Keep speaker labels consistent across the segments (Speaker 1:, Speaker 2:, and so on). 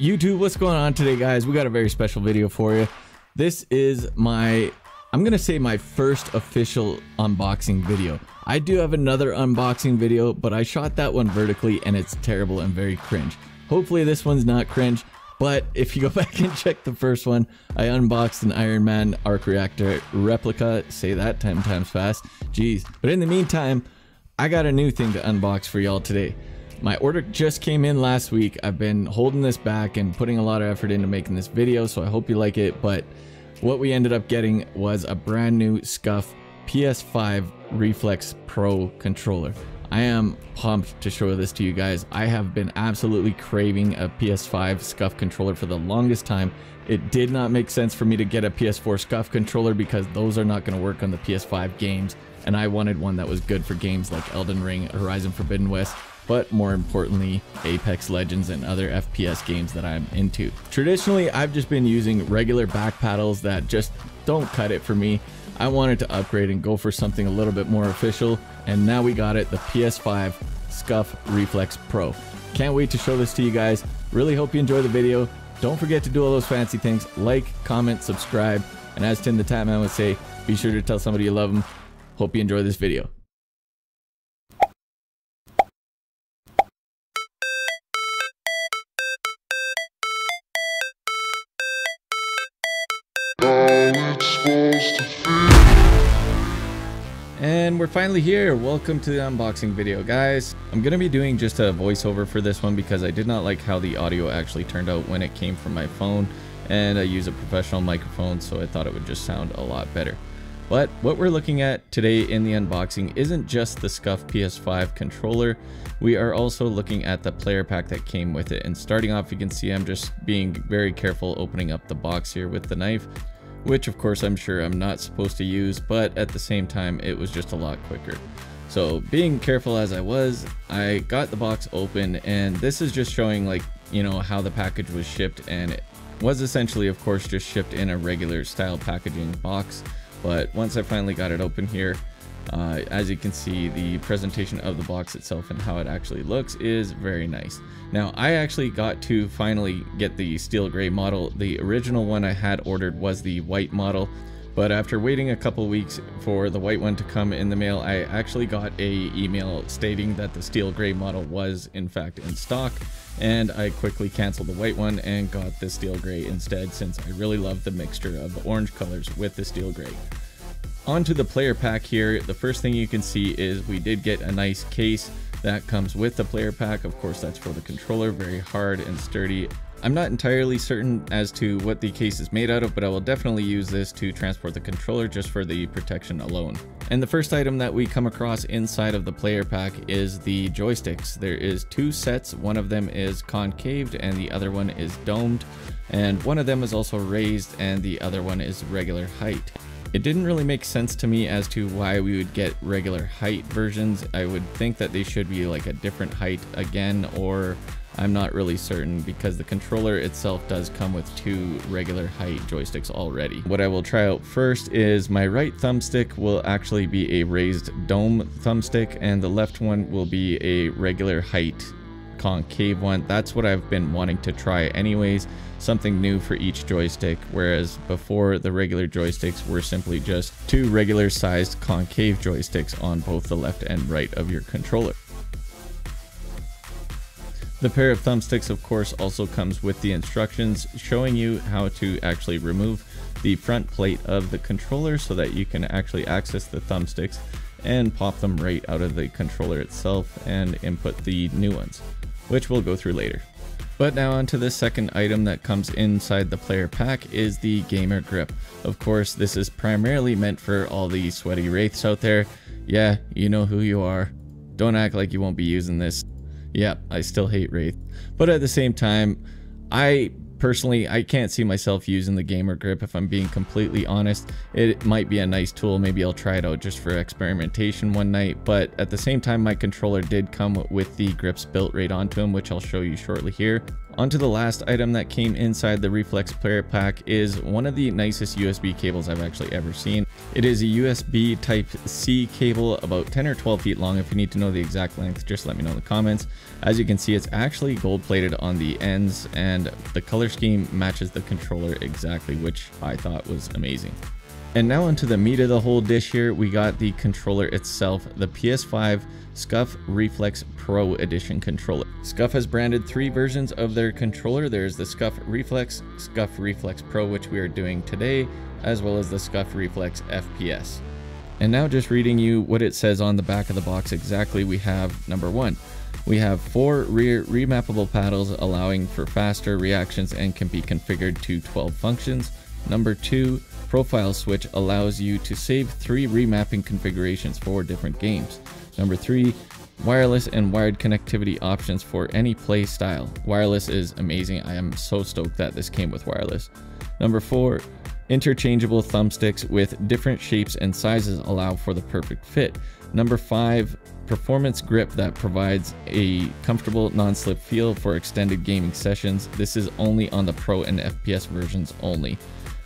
Speaker 1: YouTube, what's going on today, guys? We got a very special video for you. This is my, I'm gonna say my first official unboxing video. I do have another unboxing video, but I shot that one vertically and it's terrible and very cringe. Hopefully this one's not cringe, but if you go back and check the first one, I unboxed an Iron Man arc reactor replica. Say that 10 times fast. Jeez. But in the meantime, I got a new thing to unbox for y'all today. My order just came in last week. I've been holding this back and putting a lot of effort into making this video, so I hope you like it. But what we ended up getting was a brand new SCUF PS5 Reflex Pro controller. I am pumped to show this to you guys. I have been absolutely craving a PS5 SCUF controller for the longest time. It did not make sense for me to get a PS4 SCUF controller because those are not going to work on the PS5 games, and I wanted one that was good for games like Elden Ring, Horizon Forbidden West, but more importantly, Apex Legends and other FPS games that I'm into. Traditionally, I've just been using regular back paddles that just don't cut it for me. I wanted to upgrade and go for something a little bit more official, and now we got it, the PS5 SCUF Reflex Pro. Can't wait to show this to you guys. Really hope you enjoy the video. Don't forget to do all those fancy things, like, comment, subscribe, and as Tim the Tatman would say, be sure to tell somebody you love them. Hope you enjoy this video. And we're finally here. Welcome to the unboxing video, guys. I'm going to be doing just a voiceover for this one because I did not like how the audio actually turned out when it came from my phone. And I use a professional microphone, so I thought it would just sound a lot better. But what we're looking at today in the unboxing isn't just the SCUF PS5 controller. We are also looking at the player pack that came with it. And starting off, you can see I'm just being very careful opening up the box here with the knife which of course I'm sure I'm not supposed to use, but at the same time, it was just a lot quicker. So being careful as I was, I got the box open and this is just showing like, you know, how the package was shipped and it was essentially of course just shipped in a regular style packaging box. But once I finally got it open here, uh, as you can see, the presentation of the box itself and how it actually looks is very nice. Now, I actually got to finally get the steel gray model. The original one I had ordered was the white model, but after waiting a couple weeks for the white one to come in the mail, I actually got a email stating that the steel gray model was in fact in stock, and I quickly canceled the white one and got the steel gray instead since I really love the mixture of the orange colors with the steel gray. Onto the player pack here, the first thing you can see is we did get a nice case that comes with the player pack. Of course, that's for the controller, very hard and sturdy. I'm not entirely certain as to what the case is made out of, but I will definitely use this to transport the controller just for the protection alone. And the first item that we come across inside of the player pack is the joysticks. There is two sets, one of them is concaved and the other one is domed, and one of them is also raised and the other one is regular height. It didn't really make sense to me as to why we would get regular height versions. I would think that they should be like a different height again, or I'm not really certain because the controller itself does come with two regular height joysticks already. What I will try out first is my right thumbstick will actually be a raised dome thumbstick and the left one will be a regular height concave one. That's what I've been wanting to try anyways, something new for each joystick, whereas before the regular joysticks were simply just two regular sized concave joysticks on both the left and right of your controller. The pair of thumbsticks of course also comes with the instructions showing you how to actually remove the front plate of the controller so that you can actually access the thumbsticks and pop them right out of the controller itself and input the new ones which we'll go through later. But now onto the second item that comes inside the player pack is the gamer grip. Of course, this is primarily meant for all the sweaty wraiths out there. Yeah, you know who you are. Don't act like you won't be using this. Yep, I still hate wraith. But at the same time, I Personally, I can't see myself using the gamer grip if I'm being completely honest. It might be a nice tool, maybe I'll try it out just for experimentation one night, but at the same time my controller did come with the grips built right onto them, which I'll show you shortly here. Onto the last item that came inside the Reflex Player Pack is one of the nicest USB cables I've actually ever seen. It is a USB Type C cable about 10 or 12 feet long. If you need to know the exact length, just let me know in the comments. As you can see, it's actually gold plated on the ends and the color scheme matches the controller exactly, which I thought was amazing. And now onto the meat of the whole dish here, we got the controller itself, the PS5 SCUF Reflex Pro Edition controller. SCUF has branded three versions of their controller. There's the SCUF Reflex, SCUF Reflex Pro, which we are doing today, as well as the SCUF Reflex FPS. And now just reading you what it says on the back of the box exactly, we have number one, we have four rear remappable paddles allowing for faster reactions and can be configured to 12 functions. Number two, profile switch allows you to save three remapping configurations for different games. Number three, wireless and wired connectivity options for any play style. Wireless is amazing. I am so stoked that this came with wireless. Number four, interchangeable thumbsticks with different shapes and sizes allow for the perfect fit. Number five, performance grip that provides a comfortable non-slip feel for extended gaming sessions. This is only on the Pro and FPS versions only.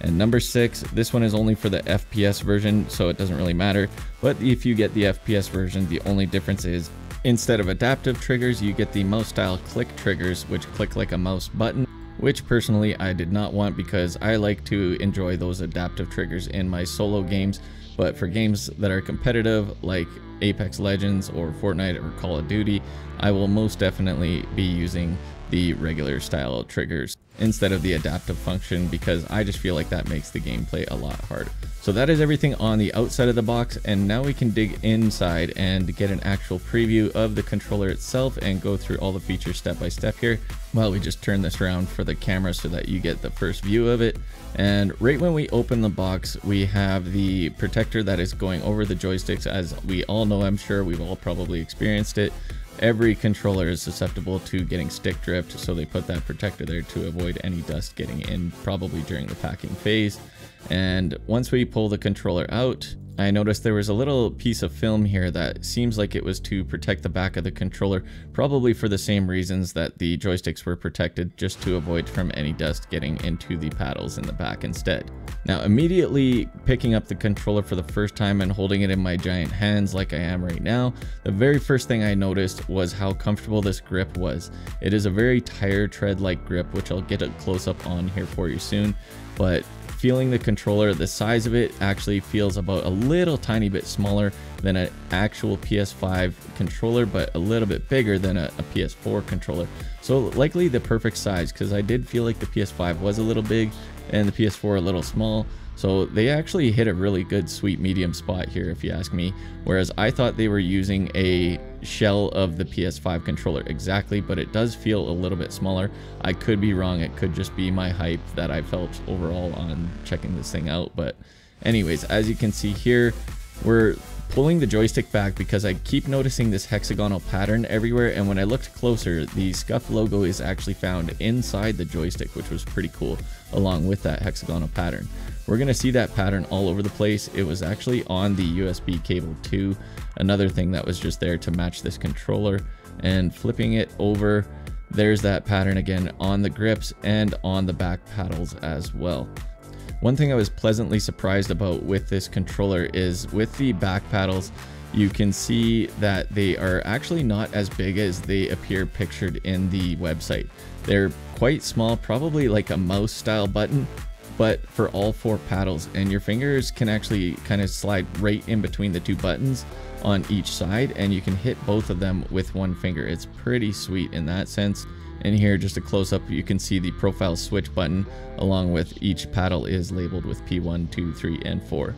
Speaker 1: And number six, this one is only for the FPS version, so it doesn't really matter. But if you get the FPS version, the only difference is instead of adaptive triggers, you get the mouse style click triggers, which click like a mouse button, which personally I did not want because I like to enjoy those adaptive triggers in my solo games. But for games that are competitive, like Apex Legends or Fortnite or Call of Duty, I will most definitely be using the regular style triggers instead of the adaptive function because I just feel like that makes the gameplay a lot harder. So that is everything on the outside of the box and now we can dig inside and get an actual preview of the controller itself and go through all the features step by step here. Well, we just turn this around for the camera so that you get the first view of it. And right when we open the box, we have the protector that is going over the joysticks as we all know, I'm sure we've all probably experienced it every controller is susceptible to getting stick drift, so they put that protector there to avoid any dust getting in, probably during the packing phase. And once we pull the controller out, I noticed there was a little piece of film here that seems like it was to protect the back of the controller, probably for the same reasons that the joysticks were protected, just to avoid from any dust getting into the paddles in the back instead. Now immediately picking up the controller for the first time and holding it in my giant hands like I am right now, the very first thing I noticed was how comfortable this grip was. It is a very tire tread like grip, which I'll get a close up on here for you soon, but feeling the controller, the size of it actually feels about a little tiny bit smaller than an actual PS5 controller, but a little bit bigger than a, a PS4 controller. So likely the perfect size because I did feel like the PS5 was a little big and the PS4 a little small. So they actually hit a really good sweet medium spot here if you ask me. Whereas I thought they were using a shell of the PS5 controller exactly, but it does feel a little bit smaller. I could be wrong. It could just be my hype that I felt overall on checking this thing out. But anyways, as you can see here, we're pulling the joystick back because I keep noticing this hexagonal pattern everywhere and when I looked closer the SCUF logo is actually found inside the joystick which was pretty cool along with that hexagonal pattern. We're going to see that pattern all over the place. It was actually on the USB cable too, another thing that was just there to match this controller and flipping it over there's that pattern again on the grips and on the back paddles as well. One thing I was pleasantly surprised about with this controller is with the back paddles, you can see that they are actually not as big as they appear pictured in the website. They're quite small, probably like a mouse style button, but for all four paddles and your fingers can actually kind of slide right in between the two buttons on each side and you can hit both of them with one finger. It's pretty sweet in that sense. And here, just a close up, you can see the profile switch button along with each paddle is labeled with P1, 2, 3, and 4.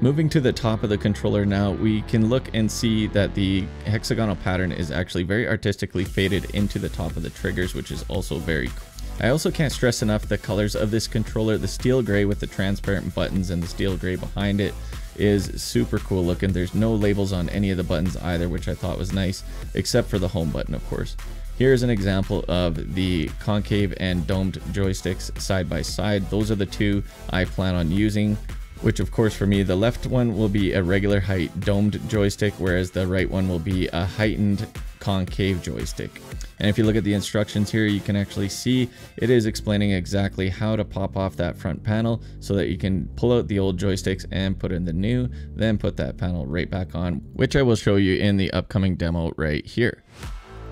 Speaker 1: Moving to the top of the controller now, we can look and see that the hexagonal pattern is actually very artistically faded into the top of the triggers, which is also very cool. I also can't stress enough the colors of this controller. The steel gray with the transparent buttons and the steel gray behind it is super cool looking. There's no labels on any of the buttons either, which I thought was nice, except for the home button, of course. Here's an example of the concave and domed joysticks side by side. Those are the two I plan on using which of course for me, the left one will be a regular height domed joystick, whereas the right one will be a heightened concave joystick. And if you look at the instructions here, you can actually see it is explaining exactly how to pop off that front panel so that you can pull out the old joysticks and put in the new, then put that panel right back on, which I will show you in the upcoming demo right here.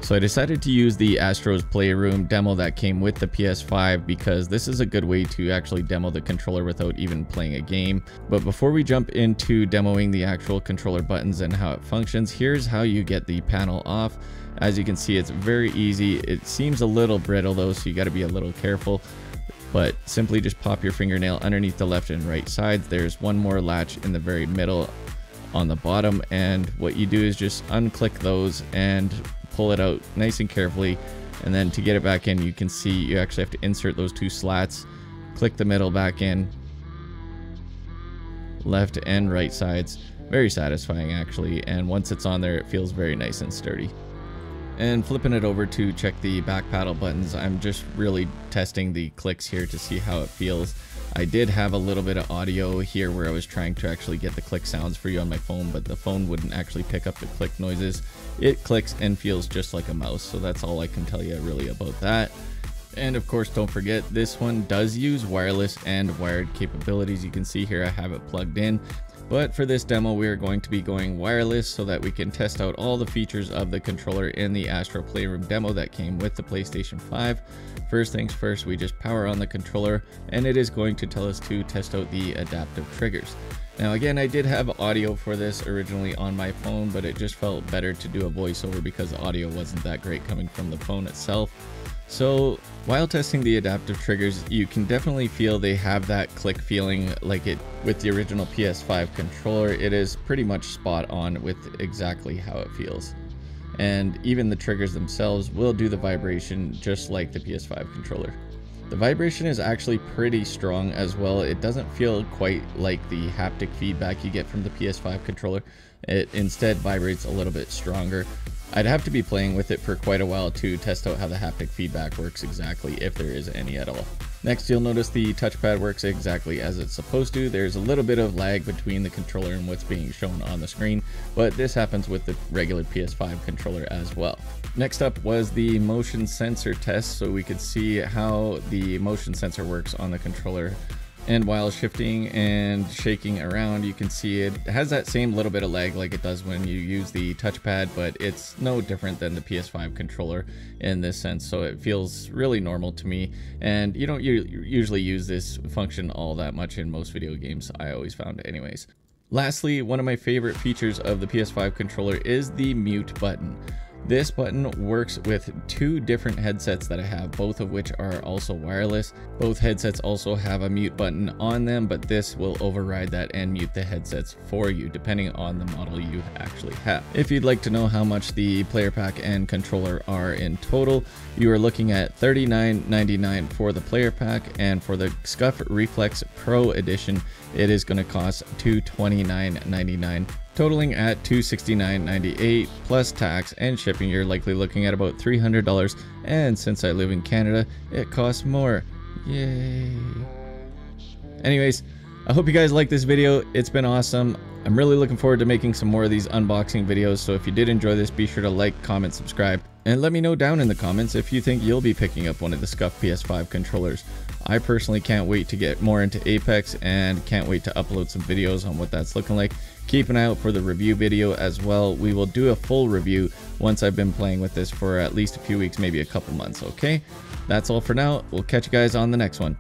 Speaker 1: So I decided to use the Astro's Playroom demo that came with the PS5 because this is a good way to actually demo the controller without even playing a game. But before we jump into demoing the actual controller buttons and how it functions, here's how you get the panel off. As you can see, it's very easy. It seems a little brittle though, so you gotta be a little careful. But simply just pop your fingernail underneath the left and right sides. There's one more latch in the very middle on the bottom and what you do is just unclick those and pull it out nice and carefully. And then to get it back in, you can see you actually have to insert those two slats, click the middle back in, left and right sides. Very satisfying actually. And once it's on there, it feels very nice and sturdy. And flipping it over to check the back paddle buttons, I'm just really testing the clicks here to see how it feels. I did have a little bit of audio here where I was trying to actually get the click sounds for you on my phone, but the phone wouldn't actually pick up the click noises. It clicks and feels just like a mouse, so that's all I can tell you really about that. And of course, don't forget, this one does use wireless and wired capabilities. You can see here I have it plugged in. But for this demo, we are going to be going wireless so that we can test out all the features of the controller in the Astro Playroom demo that came with the PlayStation 5. First things first, we just power on the controller and it is going to tell us to test out the adaptive triggers. Now again, I did have audio for this originally on my phone, but it just felt better to do a voiceover because the audio wasn't that great coming from the phone itself. So while testing the adaptive triggers, you can definitely feel they have that click feeling like it with the original PS5 controller. It is pretty much spot on with exactly how it feels. And even the triggers themselves will do the vibration just like the PS5 controller. The vibration is actually pretty strong as well. It doesn't feel quite like the haptic feedback you get from the PS5 controller. It instead vibrates a little bit stronger. I'd have to be playing with it for quite a while to test out how the haptic feedback works exactly, if there is any at all. Next, you'll notice the touchpad works exactly as it's supposed to. There's a little bit of lag between the controller and what's being shown on the screen, but this happens with the regular PS5 controller as well. Next up was the motion sensor test, so we could see how the motion sensor works on the controller and while shifting and shaking around, you can see it has that same little bit of lag like it does when you use the touchpad, but it's no different than the PS5 controller in this sense. So it feels really normal to me. And you don't usually use this function all that much in most video games, I always found anyways. Lastly, one of my favorite features of the PS5 controller is the mute button. This button works with two different headsets that I have, both of which are also wireless. Both headsets also have a mute button on them, but this will override that and mute the headsets for you, depending on the model you actually have. If you'd like to know how much the player pack and controller are in total, you are looking at $39.99 for the player pack, and for the Scuf Reflex Pro Edition, it is going to cost $229.99 totaling at $269.98 plus tax and shipping you're likely looking at about $300 and since I live in Canada it costs more. Yay. Anyways I hope you guys like this video. It's been awesome. I'm really looking forward to making some more of these unboxing videos. So if you did enjoy this be sure to like comment subscribe and let me know down in the comments if you think you'll be picking up one of the Scuf PS5 controllers. I personally can't wait to get more into Apex and can't wait to upload some videos on what that's looking like. Keep an eye out for the review video as well. We will do a full review once I've been playing with this for at least a few weeks, maybe a couple months, okay? That's all for now. We'll catch you guys on the next one.